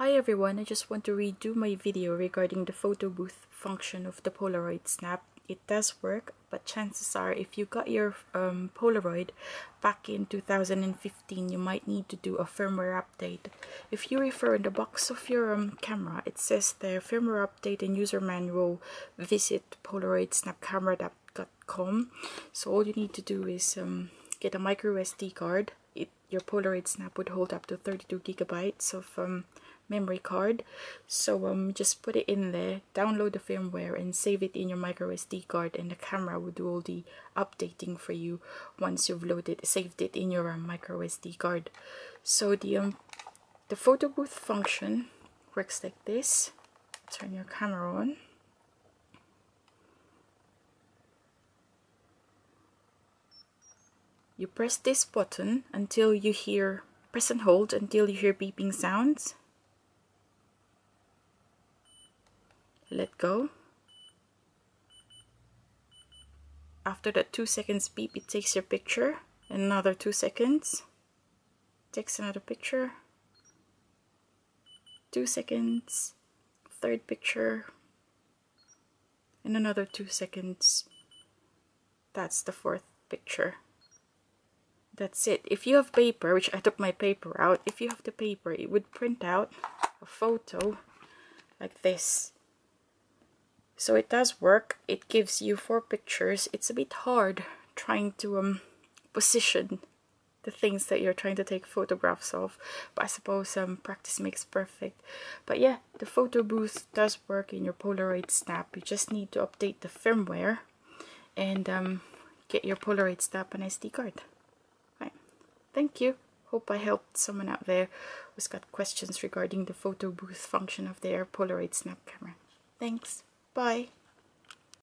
Hi everyone, I just want to redo my video regarding the photo booth function of the Polaroid Snap. It does work, but chances are if you got your um, Polaroid back in 2015, you might need to do a firmware update. If you refer in the box of your um, camera, it says there firmware update and user manual, visit polaroidsnapcamera.com. So all you need to do is um, get a micro SD card. It, your Polaroid Snap would hold up to 32 gigabytes of um, memory card. So um just put it in there download the firmware and save it in your micro SD card and the camera will do all the updating for you once you've loaded saved it in your um, micro SD card. So the um the photo booth function works like this. Turn your camera on you press this button until you hear press and hold until you hear beeping sounds. Let go. After that two seconds beep it takes your picture. Another two seconds. Takes another picture. Two seconds. Third picture. And another two seconds. That's the fourth picture that's it. If you have paper which I took my paper out if you have the paper it would print out a photo like this. So it does work. It gives you four pictures. It's a bit hard trying to um position the things that you're trying to take photographs of but I suppose um, practice makes perfect. But yeah the photo booth does work in your Polaroid snap. You just need to update the firmware and um, get your Polaroid snap an SD card thank you. Hope I helped someone out there who's got questions regarding the photo booth function of their Polaroid snap camera. Thanks. Bye.